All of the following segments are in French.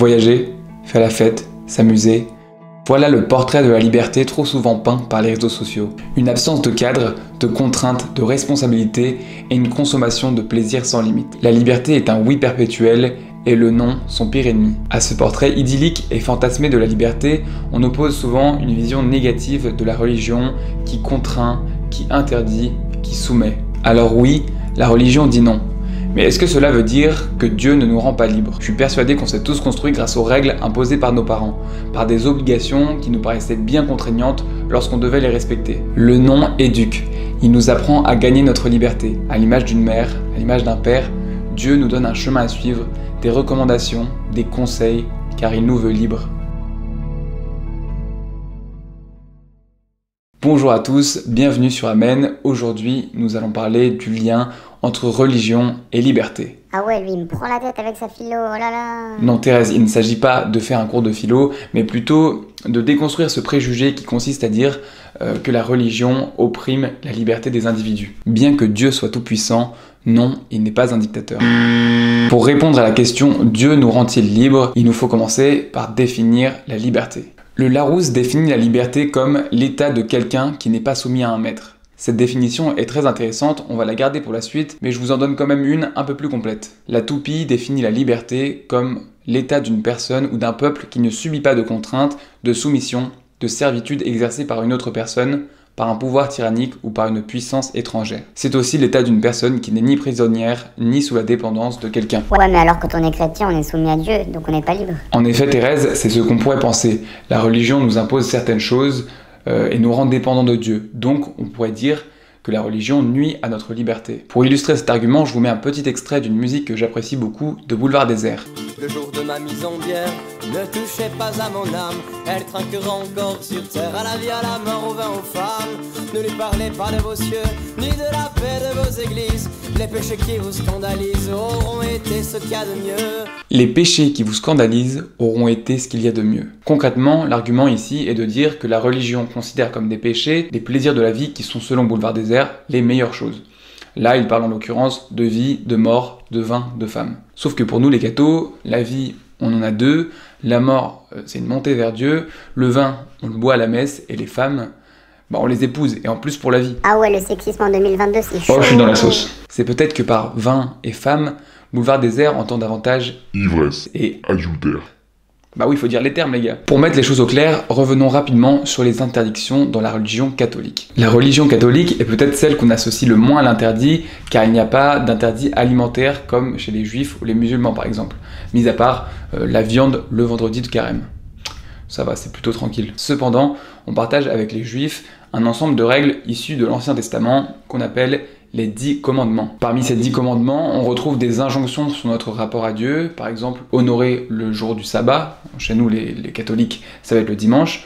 Voyager, faire la fête, s'amuser, voilà le portrait de la liberté trop souvent peint par les réseaux sociaux. Une absence de cadre, de contraintes, de responsabilité et une consommation de plaisir sans limite. La liberté est un oui perpétuel et le non son pire ennemi. À ce portrait idyllique et fantasmé de la liberté, on oppose souvent une vision négative de la religion qui contraint, qui interdit, qui soumet. Alors oui, la religion dit non. Mais est-ce que cela veut dire que Dieu ne nous rend pas libres? Je suis persuadé qu'on s'est tous construits grâce aux règles imposées par nos parents, par des obligations qui nous paraissaient bien contraignantes lorsqu'on devait les respecter. Le non éduque. Il nous apprend à gagner notre liberté. À l'image d'une mère, à l'image d'un père, Dieu nous donne un chemin à suivre, des recommandations, des conseils, car il nous veut libres. Bonjour à tous, bienvenue sur Amen. Aujourd'hui, nous allons parler du lien entre religion et liberté. Ah ouais, lui, il me prend la tête avec sa philo, oh là là Non, Thérèse, il ne s'agit pas de faire un cours de philo, mais plutôt de déconstruire ce préjugé qui consiste à dire euh, que la religion opprime la liberté des individus. Bien que Dieu soit tout-puissant, non, il n'est pas un dictateur. Pour répondre à la question Dieu nous rend-il libres? Il nous faut commencer par définir la liberté. Le Larousse définit la liberté comme l'état de quelqu'un qui n'est pas soumis à un maître. Cette définition est très intéressante, on va la garder pour la suite, mais je vous en donne quand même une un peu plus complète. La toupie définit la liberté comme l'état d'une personne ou d'un peuple qui ne subit pas de contraintes, de soumission, de servitude exercée par une autre personne, par un pouvoir tyrannique ou par une puissance étrangère. C'est aussi l'état d'une personne qui n'est ni prisonnière ni sous la dépendance de quelqu'un. Ouais, mais alors quand on est chrétien, on est soumis à Dieu, donc on n'est pas libre. En effet, Thérèse, c'est ce qu'on pourrait penser. La religion nous impose certaines choses euh, et nous rend dépendants de Dieu. Donc, on pourrait dire que la religion nuit à notre liberté. Pour illustrer cet argument, je vous mets un petit extrait d'une musique que j'apprécie beaucoup, de Boulevard Désert. Le jour de ma mise en bière, ne touchez pas à mon âme, elle trinquera encore sur terre, à la vie, à la mort, au vin, aux femmes. Ne pas de vos cieux, ni de la paix de vos églises. Les péchés qui vous scandalisent auront été ce qu'il y a de mieux. Concrètement, l'argument ici est de dire que la religion considère comme des péchés des plaisirs de la vie qui sont selon Boulevard Désert les meilleures choses. Là, il parle en l'occurrence de vie, de mort, de vin, de femme. Sauf que pour nous les cathos, la vie, on en a deux, la mort, euh, c'est une montée vers Dieu, le vin, on le boit à la messe, et les femmes, bah, on les épouse, et en plus pour la vie. Ah ouais, le sexisme en 2022, c'est chaud. Oh, je suis dans la sauce. C'est peut-être que par vin et femme, Boulevard Désert entend davantage Ivresse. et Adultère. Bah oui, il faut dire les termes, les gars. Pour mettre les choses au clair, revenons rapidement sur les interdictions dans la religion catholique. La religion catholique est peut-être celle qu'on associe le moins à l'interdit, car il n'y a pas d'interdit alimentaire comme chez les juifs ou les musulmans par exemple, mis à part euh, la viande le vendredi de carême. Ça va, c'est plutôt tranquille. Cependant, on partage avec les juifs un ensemble de règles issues de l'Ancien Testament qu'on appelle les dix commandements. Parmi ces dix commandements, on retrouve des injonctions sur notre rapport à Dieu, par exemple honorer le jour du sabbat, chez nous les, catholiques ça va être le dimanche,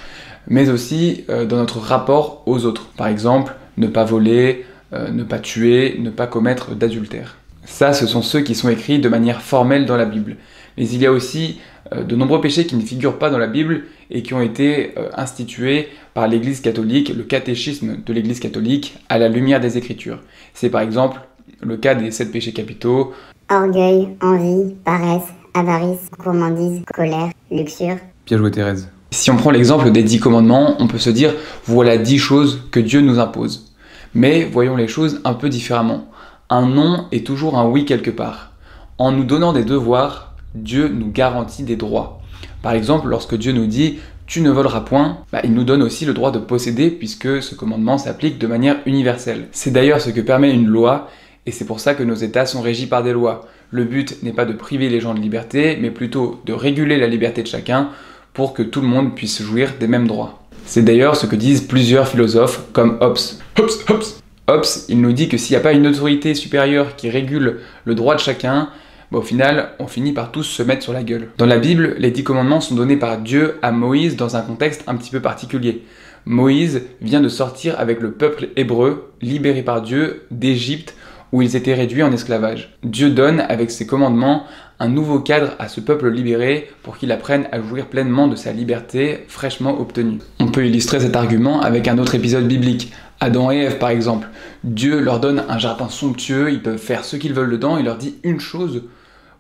mais aussi euh, dans notre rapport aux autres, par exemple ne pas voler, euh, ne pas tuer, ne pas commettre d'adultère. Ça, ce sont ceux qui sont écrits de manière formelle dans la Bible. Mais il y a aussi euh, de nombreux péchés qui ne figurent pas dans la Bible et qui ont été institués par l'Église catholique, le catéchisme de l'Église catholique, à la lumière des Écritures. C'est par exemple le cas des sept péchés capitaux, Orgueil, envie, paresse, avarice, gourmandise, colère, luxure. Bien joué Thérèse. Si on prend l'exemple des dix commandements, on peut se dire voilà dix choses que Dieu nous impose. Mais voyons les choses un peu différemment. Un non est toujours un oui quelque part. En nous donnant des devoirs, Dieu nous garantit des droits. Par exemple, lorsque Dieu nous dit tu ne voleras point, bah, il nous donne aussi le droit de posséder puisque ce commandement s'applique de manière universelle. C'est d'ailleurs ce que permet une loi et c'est pour ça que nos États sont régis par des lois. Le but n'est pas de priver les gens de liberté, mais plutôt de réguler la liberté de chacun pour que tout le monde puisse jouir des mêmes droits. C'est d'ailleurs ce que disent plusieurs philosophes comme Hobbes. Hobbes, Hobbes Hobbes, il nous dit que s'il n'y a pas une autorité supérieure qui régule le droit de chacun, au final, on finit par tous se mettre sur la gueule. Dans la Bible, les dix commandements sont donnés par Dieu à Moïse dans un contexte un petit peu particulier. Moïse vient de sortir avec le peuple hébreu, libéré par Dieu, d'Égypte, où ils étaient réduits en esclavage. Dieu donne, avec ses commandements, un nouveau cadre à ce peuple libéré pour qu'il apprenne à jouir pleinement de sa liberté fraîchement obtenue. On peut illustrer cet argument avec un autre épisode biblique. Adam et Ève par exemple. Dieu leur donne un jardin somptueux, ils peuvent faire ce qu'ils veulent dedans, il leur dit une chose,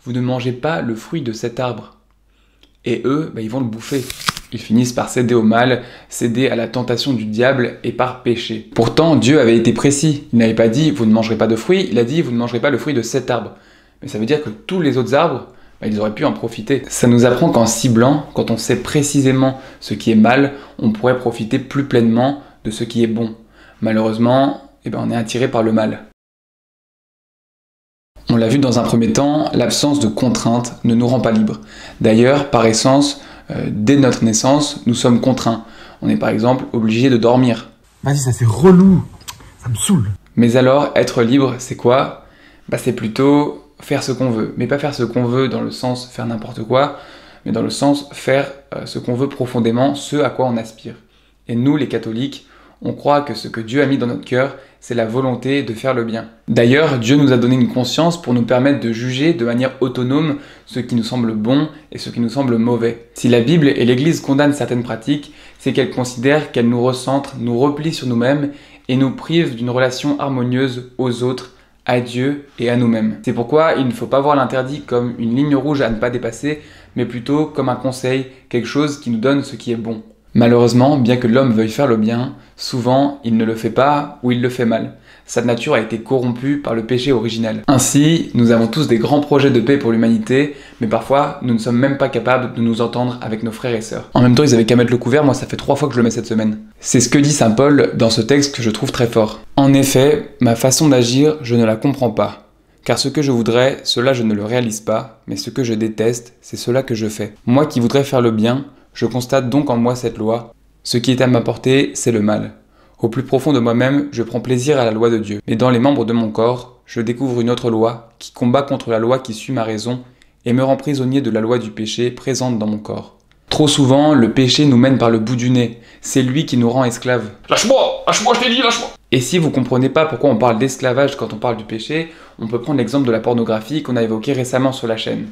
vous ne mangez pas le fruit de cet arbre. et eux, bah, ils vont le bouffer. Ils finissent par céder au mal, céder à la tentation du diable et par pécher. Pourtant, Dieu avait été précis. Il n'avait pas dit vous ne mangerez pas de fruits, il a dit vous ne mangerez pas le fruit de cet arbre. Mais ça veut dire que tous les autres arbres, bah, ils auraient pu en profiter. Ça nous apprend qu'en ciblant, quand on sait précisément ce qui est mal, on pourrait profiter plus pleinement de ce qui est bon. Malheureusement, eh ben, on est attiré par le mal. On l'a vu dans un premier temps, l'absence de contraintes ne nous rend pas libres. D'ailleurs, par essence, euh, dès notre naissance, nous sommes contraints. On est par exemple obligé de dormir. Vas-y, ça c'est relou. Ça me saoule. Mais alors, être libre, c'est quoi? Bah, C'est plutôt faire ce qu'on veut. Mais pas faire ce qu'on veut dans le sens faire n'importe quoi, mais dans le sens faire euh, ce qu'on veut profondément, ce à quoi on aspire. Et nous, les catholiques, on croit que ce que Dieu a mis dans notre cœur, c'est la volonté de faire le bien. D'ailleurs, Dieu nous a donné une conscience pour nous permettre de juger de manière autonome ce qui nous semble bon et ce qui nous semble mauvais. Si la Bible et l'Église condamnent certaines pratiques, c'est qu'elles considèrent qu'elles nous recentrent, nous replient sur nous-mêmes et nous privent d'une relation harmonieuse aux autres, à Dieu et à nous-mêmes. C'est pourquoi il ne faut pas voir l'interdit comme une ligne rouge à ne pas dépasser, mais plutôt comme un conseil, quelque chose qui nous donne ce qui est bon. Malheureusement, bien que l'homme veuille faire le bien, souvent il ne le fait pas ou il le fait mal. Sa nature a été corrompue par le péché originel. Ainsi, nous avons tous des grands projets de paix pour l'humanité, mais parfois nous ne sommes même pas capables de nous entendre avec nos frères et sœurs. En même temps, ils avaient qu'à mettre le couvert, moi ça fait trois fois que je le mets cette semaine. C'est ce que dit Saint Paul dans ce texte que je trouve très fort. En effet, ma façon d'agir, je ne la comprends pas. Car ce que je voudrais, cela je ne le réalise pas, mais ce que je déteste, c'est cela que je fais. Moi qui voudrais faire le bien, je constate donc en moi cette loi. Ce qui est à ma portée, c'est le mal. Au plus profond de moi-même, je prends plaisir à la loi de Dieu. Mais dans les membres de mon corps, je découvre une autre loi qui combat contre la loi qui suit ma raison et me rend prisonnier de la loi du péché présente dans mon corps. Trop souvent, le péché nous mène par le bout du nez. C'est lui qui nous rend esclaves. Lâche-moi Lâche-moi, je t'ai dit, lâche-moi Et si vous comprenez pas pourquoi on parle d'esclavage quand on parle du péché, on peut prendre l'exemple de la pornographie qu'on a évoqué récemment sur la chaîne.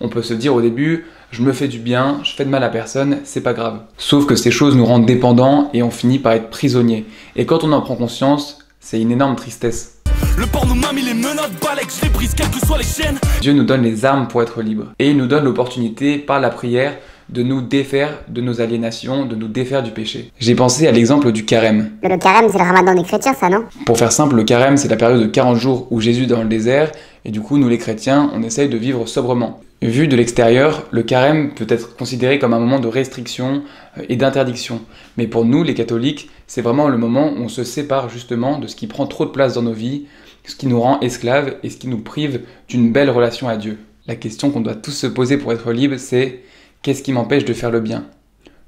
On peut se dire au début, je me fais du bien, je fais de mal à personne, c'est pas grave. Sauf que ces choses nous rendent dépendants et on finit par être prisonniers. Et quand on en prend conscience, c'est une énorme tristesse. Le porno m'a les menottes, balèques, je les brise, quelles que soient les chaînes. Dieu nous donne les armes pour être libres. Et il nous donne l'opportunité, par la prière, de nous défaire de nos aliénations, de nous défaire du péché. J'ai pensé à l'exemple du carême. Le carême, c'est le ramadan des chrétiens, ça, non? Pour faire simple, le carême, c'est la période de 40 jours où Jésus est dans le désert, et du coup, nous les chrétiens, on essaye de vivre sobrement. Vu de l'extérieur, le carême peut être considéré comme un moment de restriction euh, et d'interdiction. Mais pour nous, les catholiques, c'est vraiment le moment où on se sépare justement de ce qui prend trop de place dans nos vies, ce qui nous rend esclaves et ce qui nous prive d'une belle relation à Dieu. La question qu'on doit tous se poser pour être libre, c'est Qu'est-ce qui m'empêche de faire le bien?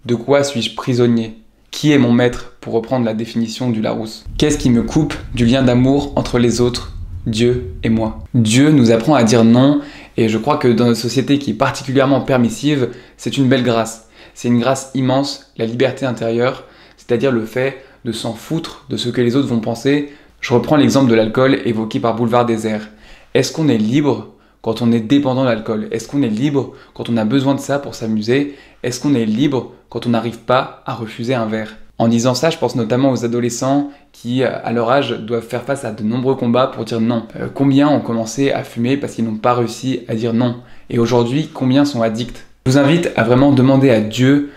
De quoi suis-je prisonnier? Qui est mon maître, pour reprendre la définition du Larousse Qu'est-ce qui me coupe du lien d'amour entre les autres, Dieu et moi? Dieu nous apprend à dire non, et je crois que dans notre société qui est particulièrement permissive, c'est une belle grâce. C'est une grâce immense, la liberté intérieure, c'est-à-dire le fait de s'en foutre de ce que les autres vont penser. Je reprends l'exemple de l'alcool évoqué par Boulevard Désert. Est-ce qu'on est libre quand on est dépendant de l'alcool? Est-ce qu'on est libre quand on a besoin de ça pour s'amuser? Est-ce qu'on est libre quand on n'arrive pas à refuser un verre? En disant ça, je pense notamment aux adolescents qui, euh, à leur âge, doivent faire face à de nombreux combats pour dire non. Euh, combien ont commencé à fumer parce qu'ils n'ont pas réussi à dire non? Et aujourd'hui, combien sont addicts? Je vous invite à vraiment demander à Dieu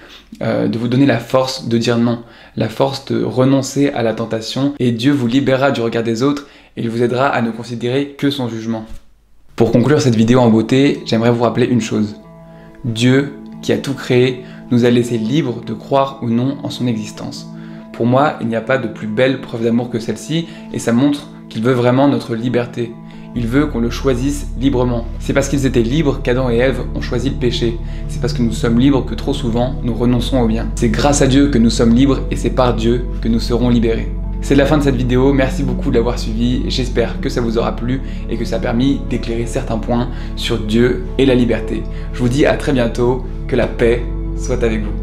euh, de vous donner la force de dire non, la force de renoncer à la tentation, et Dieu vous libérera du regard des autres et il vous aidera à ne considérer que son jugement. Pour conclure cette vidéo en beauté, j'aimerais vous rappeler une chose. Dieu, qui a tout créé, nous a laissé libres de croire ou non en son existence. Pour moi, il n'y a pas de plus belle preuve d'amour que celle-ci, et ça montre qu'il veut vraiment notre liberté. Il veut qu'on le choisisse librement. C'est parce qu'ils étaient libres qu'Adam et Ève ont choisi le péché. C'est parce que nous sommes libres que trop souvent nous renonçons au bien. C'est grâce à Dieu que nous sommes libres et c'est par Dieu que nous serons libérés. C'est la fin de cette vidéo, merci beaucoup de l'avoir suivi, j'espère que ça vous aura plu et que ça a permis d'éclairer certains points sur Dieu et la liberté. Je vous dis à très bientôt, que la paix soit avec vous.